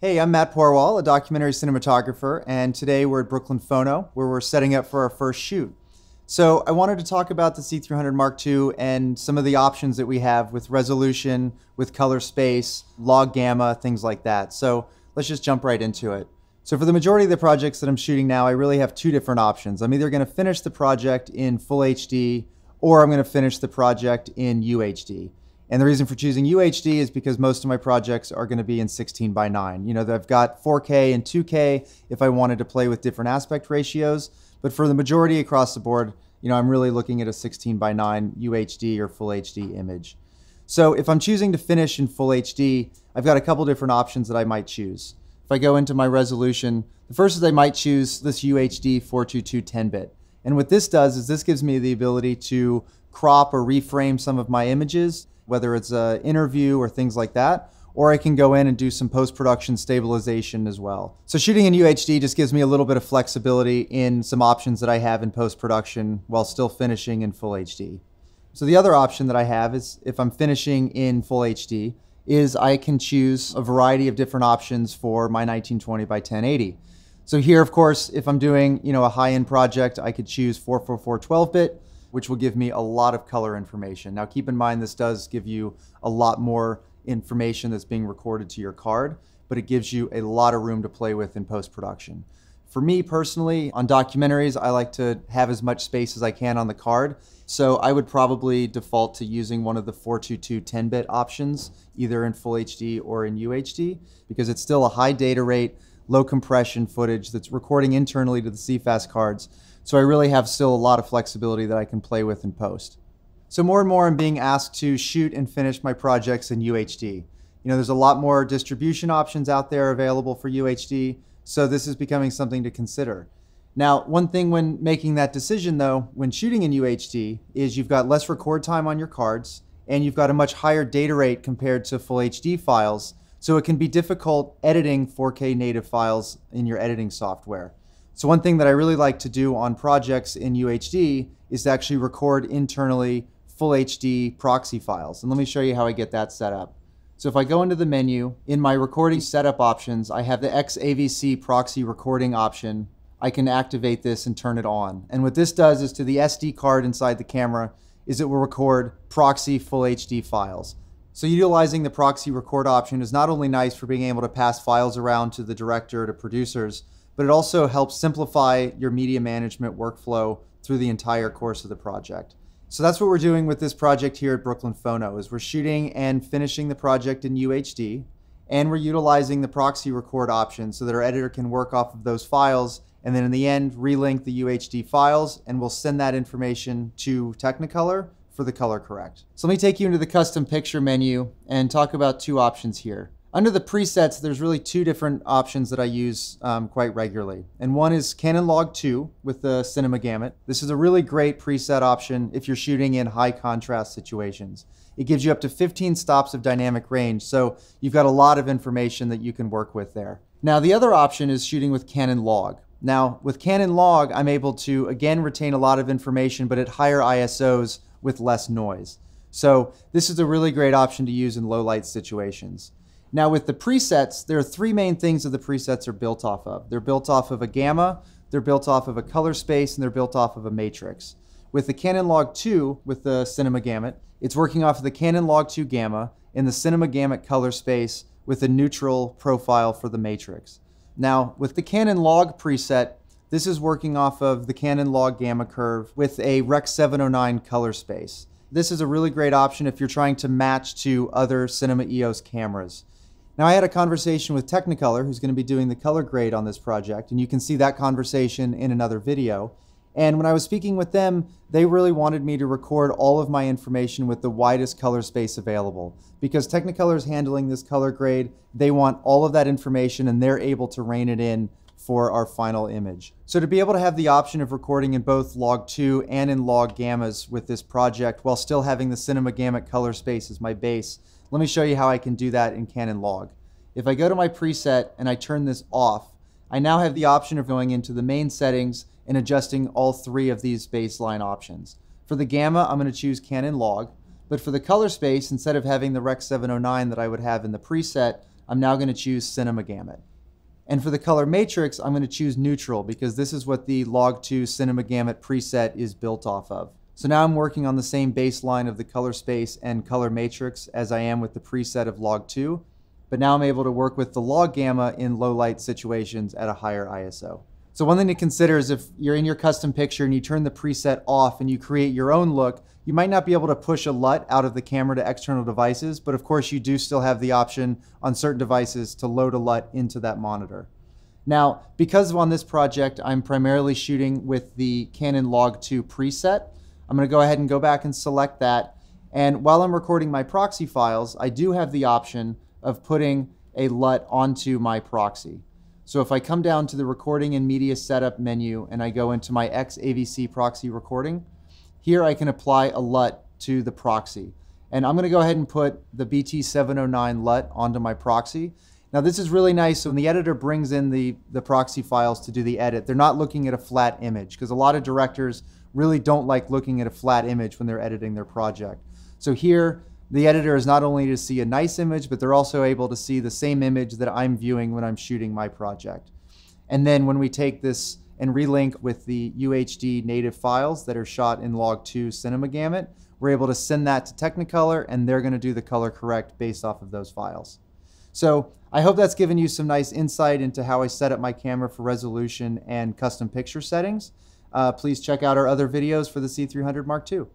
Hey, I'm Matt Porwoll, a documentary cinematographer, and today we're at Brooklyn Phono, where we're setting up for our first shoot. So I wanted to talk about the C300 Mark II and some of the options that we have with resolution, with color space, log gamma, things like that. So let's just jump right into it. So for the majority of the projects that I'm shooting now, I really have two different options. I'm either going to finish the project in full HD or I'm going to finish the project in UHD. And the reason for choosing UHD is because most of my projects are going to be in 16 by 9. You know, I've got 4K and 2K if I wanted to play with different aspect ratios, but for the majority across the board, you know, I'm really looking at a 16 by 9 UHD or full HD image. So if I'm choosing to finish in full HD, I've got a couple different options that I might choose. If I go into my resolution, the first is I might choose this UHD 422 10-bit. And what this does is this gives me the ability to crop or reframe some of my images whether it's an interview or things like that, or I can go in and do some post-production stabilization as well. So shooting in UHD just gives me a little bit of flexibility in some options that I have in post-production while still finishing in full HD. So the other option that I have is if I'm finishing in full HD is I can choose a variety of different options for my 1920 by 1080. So here, of course, if I'm doing, you know, a high-end project, I could choose 444 12-bit which will give me a lot of color information. Now keep in mind this does give you a lot more information that's being recorded to your card, but it gives you a lot of room to play with in post-production. For me personally, on documentaries, I like to have as much space as I can on the card. So I would probably default to using one of the 422 10-bit options, either in Full HD or in UHD, because it's still a high data rate, low compression footage that's recording internally to the CFast cards. So I really have still a lot of flexibility that I can play with in post. So more and more I'm being asked to shoot and finish my projects in UHD. You know, there's a lot more distribution options out there available for UHD, so this is becoming something to consider. Now, one thing when making that decision though, when shooting in UHD, is you've got less record time on your cards, and you've got a much higher data rate compared to full HD files, so it can be difficult editing 4K native files in your editing software. So one thing that I really like to do on projects in UHD is to actually record internally full HD proxy files. And let me show you how I get that set up. So if I go into the menu, in my recording setup options, I have the XAVC proxy recording option. I can activate this and turn it on. And what this does is to the SD card inside the camera is it will record proxy full HD files. So utilizing the proxy record option is not only nice for being able to pass files around to the director, to producers, but it also helps simplify your media management workflow through the entire course of the project. So that's what we're doing with this project here at Brooklyn Phono is we're shooting and finishing the project in UHD and we're utilizing the proxy record option so that our editor can work off of those files and then in the end relink the UHD files and we'll send that information to Technicolor for the color correct. So let me take you into the custom picture menu and talk about two options here. Under the presets, there's really two different options that I use um, quite regularly. And one is Canon Log 2 with the Cinema Gamut. This is a really great preset option if you're shooting in high contrast situations. It gives you up to 15 stops of dynamic range, so you've got a lot of information that you can work with there. Now, the other option is shooting with Canon Log. Now, with Canon Log, I'm able to, again, retain a lot of information, but at higher ISOs with less noise. So this is a really great option to use in low light situations. Now with the presets, there are three main things that the presets are built off of. They're built off of a gamma, they're built off of a color space, and they're built off of a matrix. With the Canon Log 2, with the Cinema Gamut, it's working off of the Canon Log 2 gamma in the Cinema Gamut color space with a neutral profile for the matrix. Now, with the Canon Log preset, this is working off of the Canon Log Gamma curve with a Rec 709 color space. This is a really great option if you're trying to match to other Cinema EOS cameras. Now, I had a conversation with Technicolor, who's going to be doing the color grade on this project, and you can see that conversation in another video. And when I was speaking with them, they really wanted me to record all of my information with the widest color space available. Because Technicolor is handling this color grade, they want all of that information and they're able to rein it in for our final image. So to be able to have the option of recording in both log 2 and in log gammas with this project while still having the Cinema Gamut color space as my base, let me show you how I can do that in Canon Log. If I go to my preset and I turn this off, I now have the option of going into the main settings and adjusting all three of these baseline options. For the gamma, I'm going to choose Canon Log, but for the color space, instead of having the Rec 709 that I would have in the preset, I'm now going to choose Cinema Gamut. And for the color matrix, I'm going to choose neutral because this is what the Log2 Cinema Gamut preset is built off of. So now I'm working on the same baseline of the color space and color matrix as I am with the preset of Log2, but now I'm able to work with the log gamma in low light situations at a higher ISO. So one thing to consider is if you're in your custom picture and you turn the preset off and you create your own look, you might not be able to push a LUT out of the camera to external devices, but of course you do still have the option on certain devices to load a LUT into that monitor. Now, because on this project, I'm primarily shooting with the Canon Log 2 preset, I'm gonna go ahead and go back and select that. And while I'm recording my proxy files, I do have the option of putting a LUT onto my proxy. So if I come down to the recording and media setup menu and I go into my XAVC proxy recording, here I can apply a LUT to the proxy. And I'm gonna go ahead and put the BT709 LUT onto my proxy. Now this is really nice. So when the editor brings in the, the proxy files to do the edit, they're not looking at a flat image because a lot of directors really don't like looking at a flat image when they're editing their project. So here, the editor is not only to see a nice image, but they're also able to see the same image that I'm viewing when I'm shooting my project. And then when we take this and relink with the UHD native files that are shot in Log2 Cinema Gamut, we're able to send that to Technicolor and they're gonna do the color correct based off of those files. So I hope that's given you some nice insight into how I set up my camera for resolution and custom picture settings. Uh, please check out our other videos for the C300 Mark II.